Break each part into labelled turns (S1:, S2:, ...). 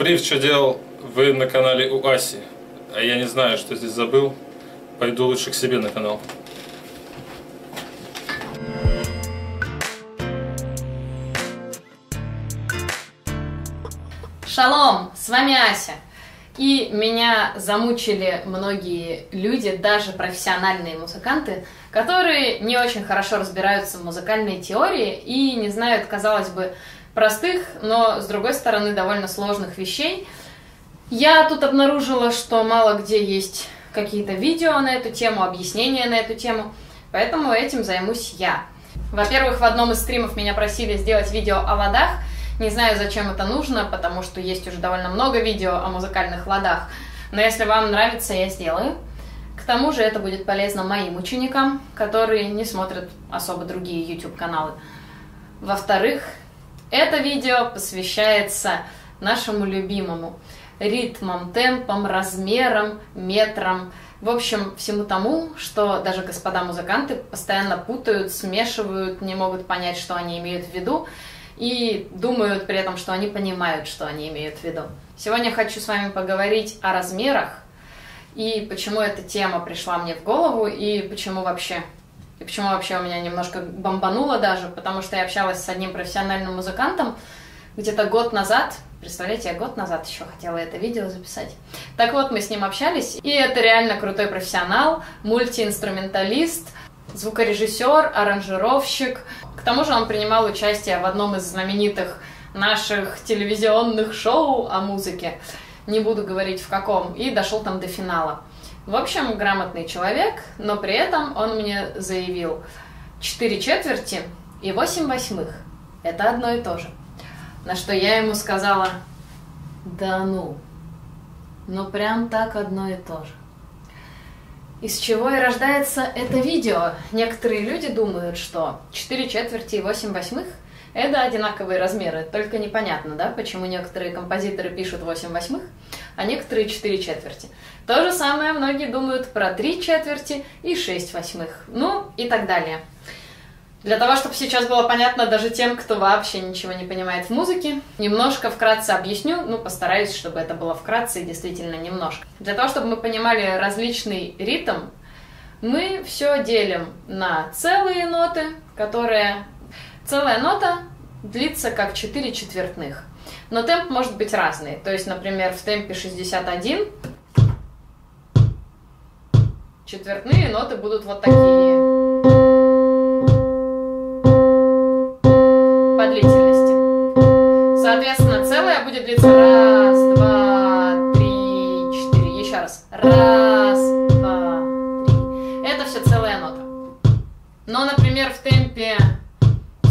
S1: Бриф, что делал вы на канале у Аси, а я не знаю, что здесь забыл. Пойду лучше к себе на канал.
S2: Шалом, с вами Ася. И меня замучили многие люди, даже профессиональные музыканты, которые не очень хорошо разбираются в музыкальной теории и не знают, казалось бы, простых, но, с другой стороны, довольно сложных вещей. Я тут обнаружила, что мало где есть какие-то видео на эту тему, объяснения на эту тему, поэтому этим займусь я. Во-первых, в одном из стримов меня просили сделать видео о ладах, не знаю, зачем это нужно, потому что есть уже довольно много видео о музыкальных ладах. Но если вам нравится, я сделаю. К тому же это будет полезно моим ученикам, которые не смотрят особо другие YouTube-каналы. Во-вторых, это видео посвящается нашему любимому ритмам, темпам, размерам, метрам, в общем, всему тому, что даже господа музыканты постоянно путают, смешивают, не могут понять, что они имеют в виду и думают при этом, что они понимают, что они имеют в виду. Сегодня хочу с вами поговорить о размерах и почему эта тема пришла мне в голову и почему вообще и почему вообще у меня немножко бомбануло даже, потому что я общалась с одним профессиональным музыкантом где-то год назад. Представляете, я год назад еще хотела это видео записать. Так вот, мы с ним общались, и это реально крутой профессионал, мультиинструменталист, звукорежиссер, аранжировщик. К тому же он принимал участие в одном из знаменитых наших телевизионных шоу о музыке. Не буду говорить в каком. И дошел там до финала. В общем, грамотный человек, но при этом он мне заявил 4 четверти и 8 восьмых. Это одно и то же. На что я ему сказала, да ну, ну прям так одно и то же. Из чего и рождается это видео. Некоторые люди думают, что 4 четверти и 8 восьмых – это одинаковые размеры, только непонятно, да, почему некоторые композиторы пишут 8 восьмых, а некоторые 4 четверти. То же самое многие думают про 3 четверти и 6 восьмых, ну и так далее. Для того, чтобы сейчас было понятно даже тем, кто вообще ничего не понимает в музыке, немножко вкратце объясню, ну, постараюсь, чтобы это было вкратце и действительно немножко. Для того, чтобы мы понимали различный ритм, мы все делим на целые ноты, которые... Целая нота длится как 4 четвертных. Но темп может быть разный. То есть, например, в темпе 61 четвертные ноты будут вот такие. Соответственно, целая будет длиться раз, два, три, четыре. Еще раз. Раз,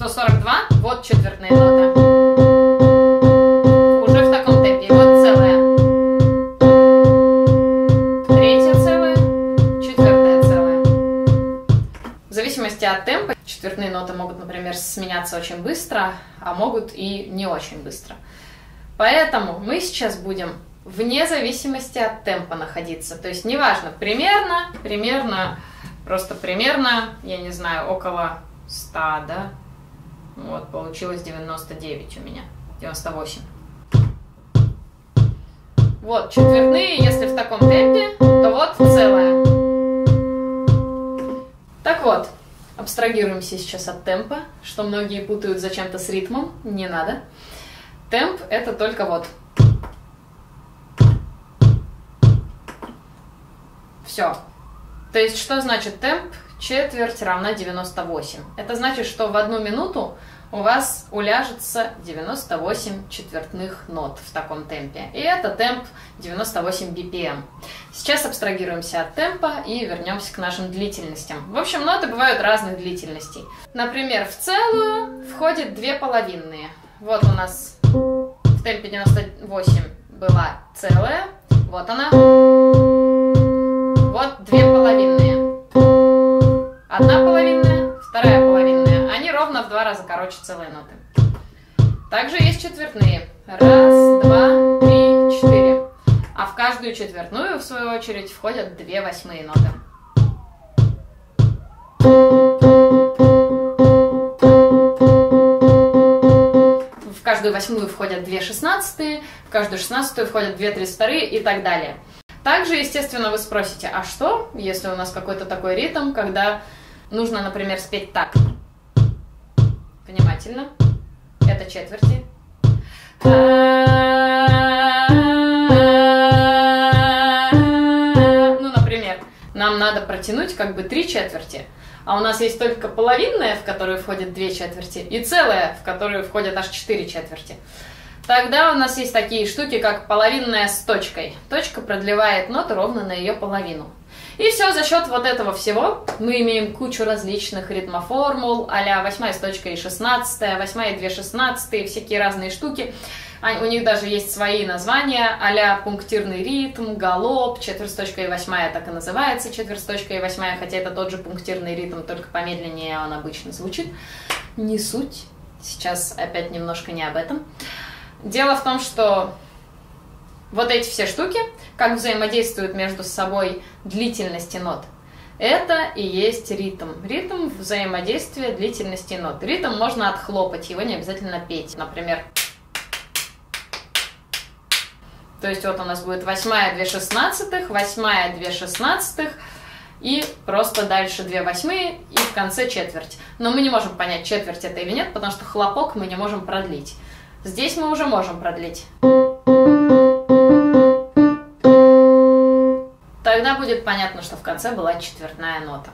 S2: 142 вот четвертная нота. Уже в таком темпе. Вот целая. Третья целая, четвертая целая. В зависимости от темпа четвертные ноты могут, например, сменяться очень быстро, а могут и не очень быстро. Поэтому мы сейчас будем вне зависимости от темпа находиться. То есть неважно, примерно, примерно, просто примерно, я не знаю, около 100, да? Вот, получилось 99 у меня, 98. Вот, четвертные, если в таком темпе, то вот целая. Так вот, Абстрагируемся сейчас от темпа, что многие путают зачем-то с ритмом. Не надо. Темп — это только вот. Все. То есть, что значит темп? Четверть равна 98. Это значит, что в одну минуту у вас уляжется 98 четвертных нот в таком темпе. И это темп 98 BPM. Сейчас абстрагируемся от темпа и вернемся к нашим длительностям. В общем, ноты бывают разных длительностей. Например, в целую входит две половинные. Вот у нас в темпе 98 была целая. Вот она. Вот две половинные. Одна половинная, вторая половинная ровно в два раза короче целые ноты. Также есть четвертные. Раз, два, три, четыре. А в каждую четвертную, в свою очередь, входят две восьмые ноты. В каждую восьмую входят две шестнадцатые, в каждую шестнадцатую входят две тридцать вторые и так далее. Также, естественно, вы спросите, а что, если у нас какой-то такой ритм, когда нужно, например, спеть так? Внимательно. Это четверти. Ну, например, нам надо протянуть как бы три четверти, а у нас есть только половинная, в которую входят две четверти, и целая, в которую входят аж четыре четверти. Тогда у нас есть такие штуки, как половинная с точкой. Точка продлевает ноту ровно на ее половину. И все, за счет вот этого всего мы имеем кучу различных ритмоформул, а-ля 8 с точкой и 16, 8 и 2 16, всякие разные штуки. У них даже есть свои названия, а пунктирный ритм, галоп, четверть и восьмая так и называется, четверть и восьмая, хотя это тот же пунктирный ритм, только помедленнее он обычно звучит. Не суть. Сейчас опять немножко не об этом. Дело в том, что вот эти все штуки, как взаимодействуют между собой длительности нот, это и есть ритм. Ритм взаимодействия длительности нот. Ритм можно отхлопать, его не обязательно петь. Например, то есть вот у нас будет восьмая, две шестнадцатых, восьмая, две шестнадцатых, и просто дальше две восьмые, и в конце четверть. Но мы не можем понять, четверть это или нет, потому что хлопок мы не можем продлить. Здесь мы уже можем продлить. Тогда будет понятно, что в конце была четвертная нота.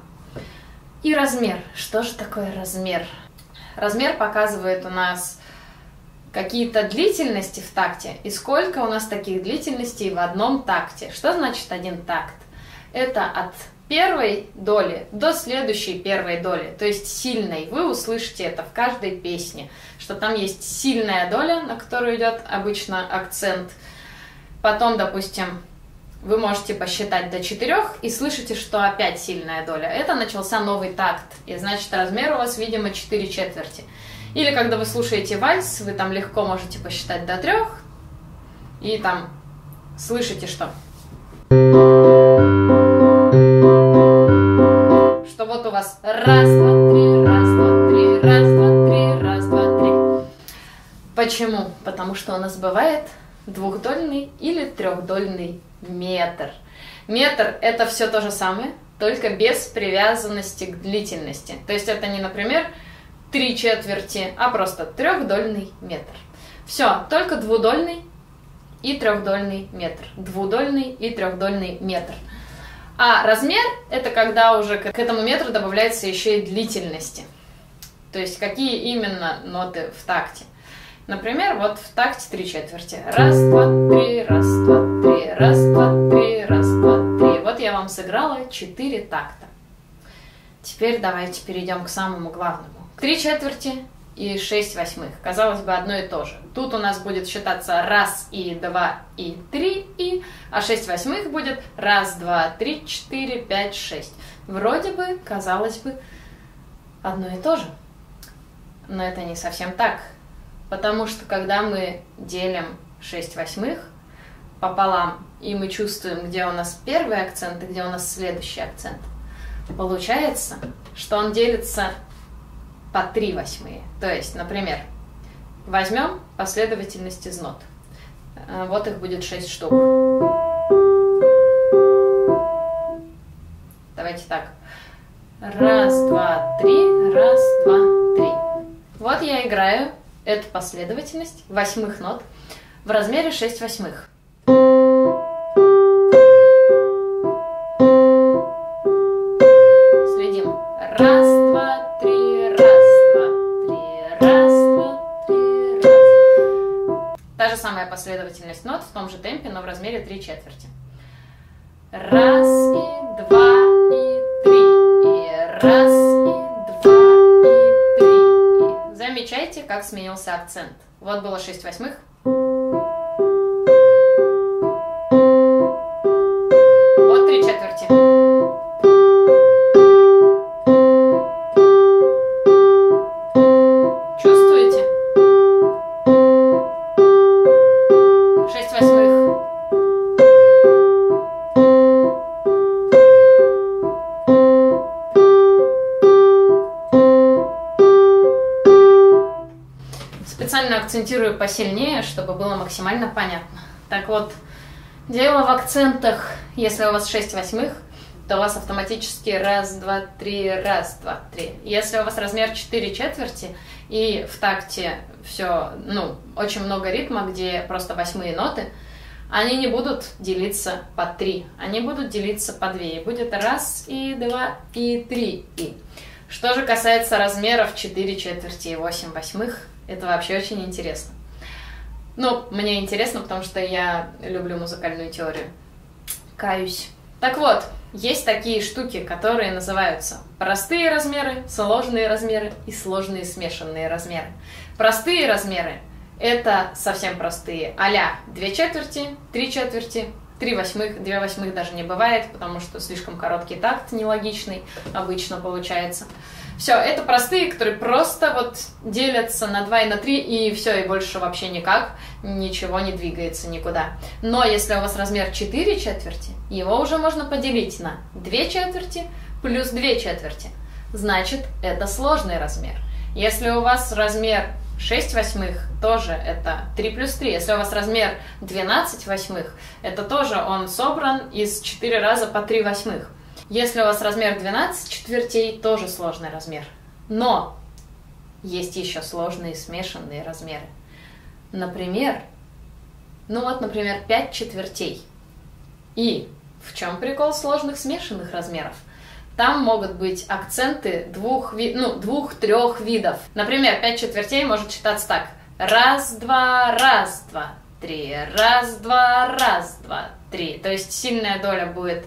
S2: И размер. Что же такое размер? Размер показывает у нас какие-то длительности в такте и сколько у нас таких длительностей в одном такте. Что значит один такт? Это от первой доли до следующей первой доли, то есть сильной. Вы услышите это в каждой песне, что там есть сильная доля, на которую идет обычно акцент. Потом, допустим, вы можете посчитать до четырех и слышите, что опять сильная доля. Это начался новый такт, и значит размер у вас, видимо, 4 четверти. Или когда вы слушаете вальс, вы там легко можете посчитать до трех, и там слышите, что что вот у вас раз, два, три, раз, два, три, раз, два, три, раз, два, три. Почему? Потому что у нас бывает двухдольный или трехдольный метр. Метр – это все то же самое, только без привязанности к длительности. То есть это не, например, три четверти, а просто трехдольный метр. Все, только двудольный и трехдольный метр. Двудольный и трехдольный метр. А размер – это когда уже к этому метру добавляется еще и длительности. То есть какие именно ноты в такте. Например, вот в такте три четверти. Раз, два, три, раз, два, три, раз, два, три, раз, два, три. Вот я вам сыграла четыре такта. Теперь давайте перейдем к самому главному. Три четверти и 6 восьмых. Казалось бы, одно и то же. Тут у нас будет считаться раз и два и три и, а 6 восьмых будет раз, два, три, четыре, пять, шесть. Вроде бы, казалось бы, одно и то же. Но это не совсем так. Потому что когда мы делим 6 восьмых пополам, и мы чувствуем, где у нас первый акцент и где у нас следующий акцент, получается, что он делится по 3 восьмые. То есть, например, возьмем последовательность из нот. Э, вот их будет 6 штук. Давайте так. Раз, два, три, раз, два, три. Вот я играю эту последовательность восьмых нот в размере 6 восьмых. последовательность нот в том же темпе, но в размере 3 четверти. Раз и два и три. И раз как сменился акцент. Вот было 6 восьмых. Посильнее, чтобы было максимально понятно. Так вот, дело в акцентах. Если у вас 6 восьмых, то у вас автоматически раз, два, три, раз, два, три. Если у вас размер 4 четверти и в такте все, ну, очень много ритма, где просто восьмые ноты, они не будут делиться по три, они будут делиться по две. И будет раз, и два, и три, и. Что же касается размеров 4 четверти и 8 восьмых, это вообще очень интересно. Ну, мне интересно, потому что я люблю музыкальную теорию. Каюсь. Так вот, есть такие штуки, которые называются простые размеры, сложные размеры и сложные смешанные размеры. Простые размеры – это совсем простые, а-ля 2 четверти, 3 четверти, 3 восьмых, 2 восьмых даже не бывает, потому что слишком короткий такт, нелогичный обычно получается. Все, это простые, которые просто вот делятся на 2 и на 3, и все, и больше вообще никак, ничего не двигается никуда. Но если у вас размер 4 четверти, его уже можно поделить на 2 четверти плюс 2 четверти. Значит, это сложный размер. Если у вас размер 6 восьмых тоже это 3 плюс 3. Если у вас размер 12 восьмых, это тоже он собран из 4 раза по 3 восьмых. Если у вас размер 12 четвертей, тоже сложный размер. Но есть еще сложные смешанные размеры. Например, ну вот, например, 5 четвертей. И в чем прикол сложных смешанных размеров? Там могут быть акценты двух, ви... ну, двух-трех видов. Например, 5 четвертей может читаться так. Раз, два, раз, два, три. Раз, два, раз, два, три. То есть сильная доля будет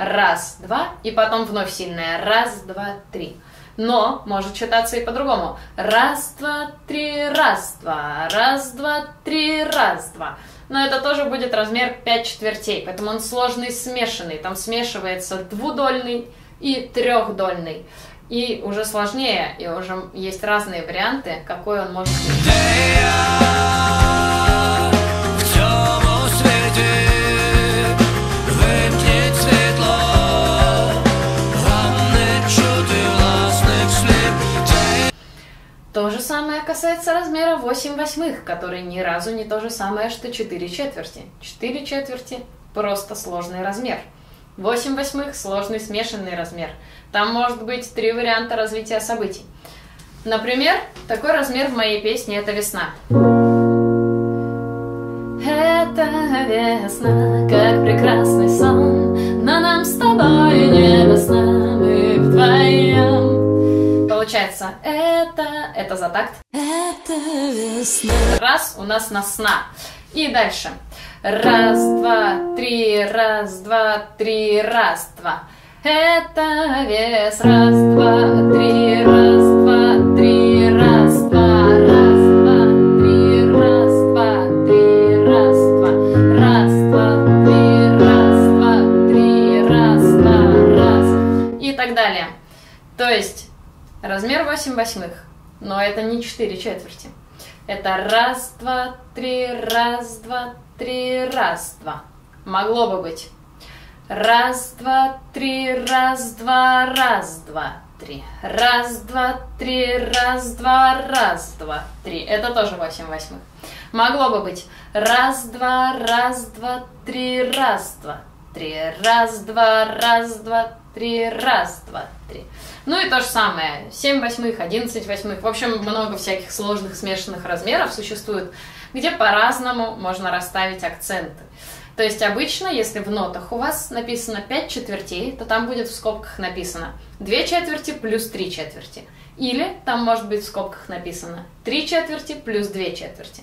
S2: раз, два, и потом вновь сильная раз, два, три. Но может читаться и по-другому. Раз, два, три, раз, два, раз, два, три, раз, два. Но это тоже будет размер 5 четвертей, поэтому он сложный, смешанный. Там смешивается двудольный и трехдольный. И уже сложнее, и уже есть разные варианты, какой он может быть. То же самое касается размера 8 восьмых, который ни разу не то же самое, что 4 четверти. 4 четверти – просто сложный размер. 8 восьмых – сложный смешанный размер. Там может быть три варианта развития событий. Например, такой размер в моей песне – это весна. Это весна, как прекрасный сон, но нам с тобой не весна, мы вдвоем это, это за такт. Это весна. Раз у нас на сна. И дальше. Раз, два, три, раз, два, три, раз, два. Это вес. Раз, два, три, раз, два, три, 8 восьмых, но это не 4 четверти. Это раз, два, три, раз, два, три, раз, два. Могло бы быть. Раз, два, три, раз, два, раз, два, три. Раз, два, три, раз, два, раз, два, три. Это тоже 8 восьмых. Могло бы быть. Раз, два, раз, два, три, раз, два, три. Раз, два, раз, два, три, раз, два, три. Ну и то же самое, 7 восьмых, 11 восьмых, в общем, много всяких сложных смешанных размеров существует, где по-разному можно расставить акценты. То есть обычно, если в нотах у вас написано 5 четвертей, то там будет в скобках написано 2 четверти плюс 3 четверти. Или там может быть в скобках написано 3 четверти плюс 2 четверти.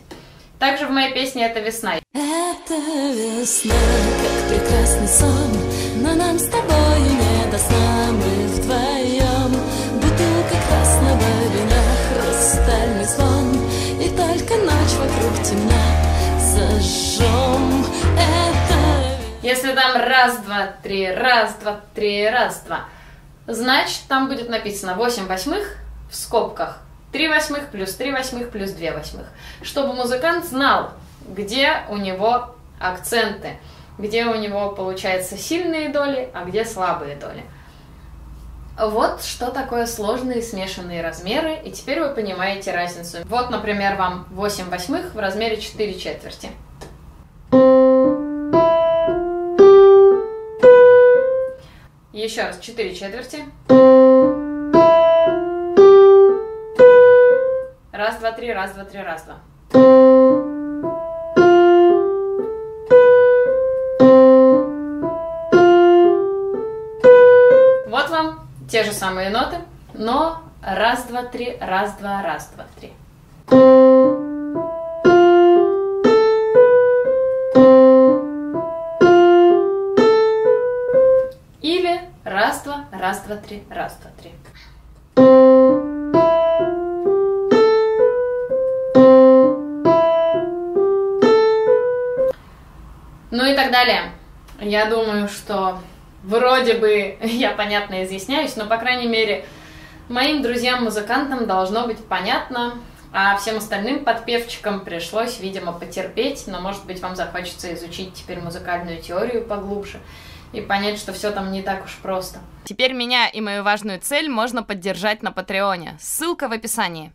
S2: Также в моей песне «Это весна». Это весна, как прекрасный сон, но нам с тобой не до сна, мы вдвоем. Бутылка красного вина, хрустальный звон, и только ночь вокруг темна, зажжем это. Если там раз, два, три, раз, два, три, раз, два, значит там будет написано 8 восьмых в скобках 3 восьмых плюс 3 восьмых плюс 2 восьмых. Чтобы музыкант знал, где у него акценты, где у него получаются сильные доли, а где слабые доли. Вот что такое сложные смешанные размеры, и теперь вы понимаете разницу. Вот, например, вам 8 восьмых в размере 4 четверти. Еще раз, 4 четверти. Раз, два, три, раз, два, три, раз, два. Те же самые ноты, но раз, два, три, раз, два, раз, два, три. Или раз, два, раз, два, три, раз, два, три. Ну и так далее. Я думаю, что вроде бы я понятно изъясняюсь, но, по крайней мере, моим друзьям-музыкантам должно быть понятно, а всем остальным подпевчикам пришлось, видимо, потерпеть, но, может быть, вам захочется изучить теперь музыкальную теорию поглубже и понять, что все там не так уж просто.
S3: Теперь меня и мою важную цель можно поддержать на Патреоне. Ссылка в описании.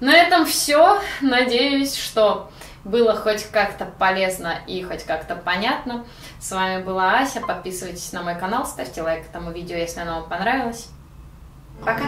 S2: На этом все. Надеюсь, что было хоть как-то полезно и хоть как-то понятно. С вами была Ася. Подписывайтесь на мой канал, ставьте лайк этому видео, если оно вам понравилось. Пока!